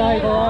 I lời cô